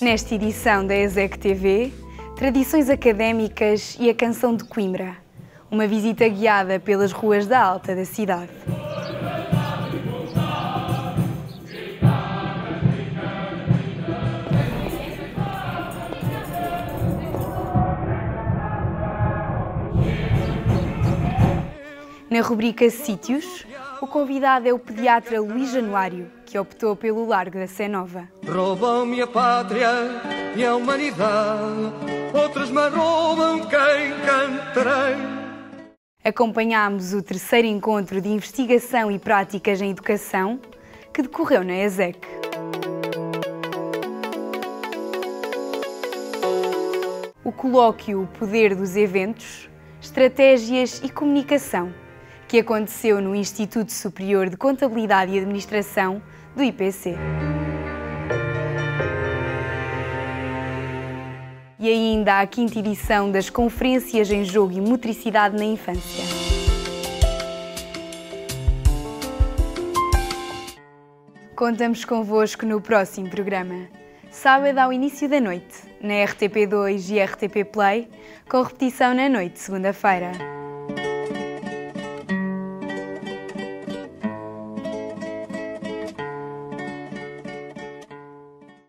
Nesta edição da ESEC TV, tradições académicas e a canção de Coimbra. Uma visita guiada pelas ruas da alta da cidade. Na rubrica Sítios, o convidado é o pediatra Luís Januário, que optou pelo Largo da Sé Nova. Roubam-me a pátria e a humanidade, outros me roubam quem cantarei. Acompanhámos o terceiro encontro de investigação e práticas em educação que decorreu na ESEC. O colóquio O Poder dos Eventos, Estratégias e Comunicação, que aconteceu no Instituto Superior de Contabilidade e Administração do IPC. E ainda a quinta edição das Conferências em Jogo e Motricidade na Infância. Contamos convosco no próximo programa, sábado ao início da noite, na RTP2 e RTP Play, com repetição na noite, segunda-feira.